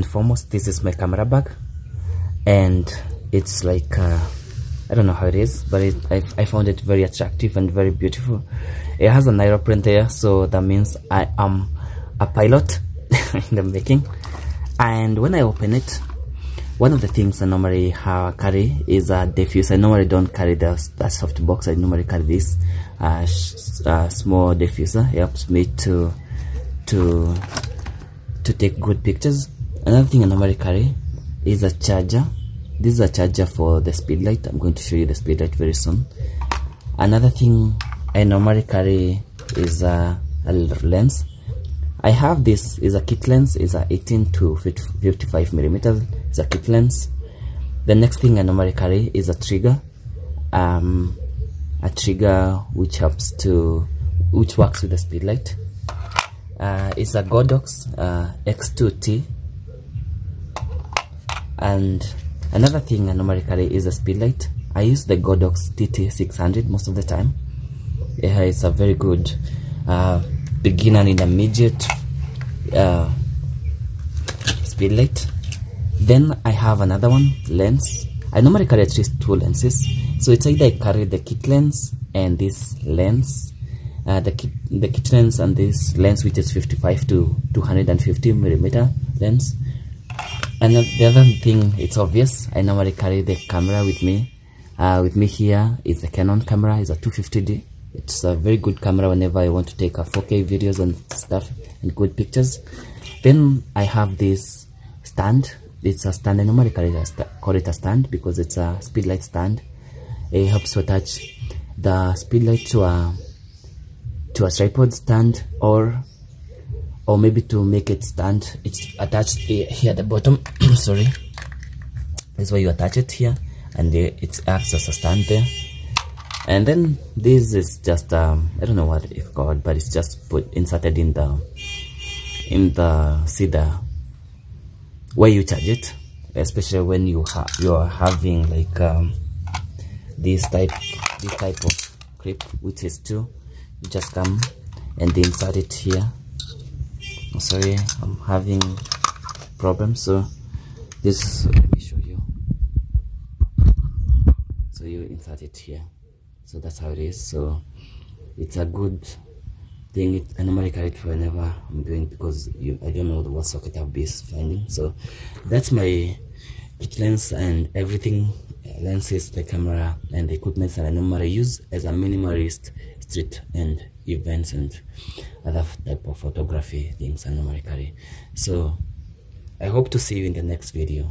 and foremost this is my camera bag and it's like uh, I don't know how it is but it, I, I found it very attractive and very beautiful it has an aeroplane there so that means I am a pilot in the making and when I open it one of the things I normally uh, carry is a diffuser. I normally don't carry the, the soft box. I normally carry this uh, uh, small diffuser. It helps me to to to take good pictures. Another thing I normally carry is a charger. This is a charger for the speedlight. I'm going to show you the speedlight very soon. Another thing I normally carry is a, a lens. I have this is a kit lens is a 18 to 55 millimeters it's a kit lens the next thing I normally carry is a trigger um, a trigger which helps to which works with the speedlight uh, it's a Godox uh, X2T and another thing I normally carry is a speedlight I use the Godox TT600 most of the time. Yeah, it's a very good uh, beginner intermediate uh, speedlight then I have another one lens. I normally carry at least two lenses. So it's either I carry the kit lens and this lens uh, the kit the kit lens and this lens which is 55 to 250 millimeter lens and the other thing it's obvious. I normally carry the camera with me uh, with me here. Is the Canon camera. It's a 250D it's a very good camera whenever I want to take a 4K videos and stuff and good pictures. Then I have this stand. It's a stand. I normally it a, call it a stand because it's a speedlight stand. It helps to attach the speedlight to a to a tripod stand or or maybe to make it stand. It's attached here at the bottom. Sorry. Is where you attach it here and it acts as a stand there. And then this is just um, I don't know what it's called but it's just put inserted in the in the the where you charge it especially when you have you are having like um, this type this type of clip which is two. You just come and insert it here sorry I'm having problems so this let me show you. So you insert it here. So that's how it is. So it's a good thing. It, I normally carry it whenever I'm doing because you, I don't know what socket I'll be finding. So that's my kit lens and everything uh, lenses the camera and the equipment that I normally use as a minimalist street and events and other type of photography things I normally carry. So I hope to see you in the next video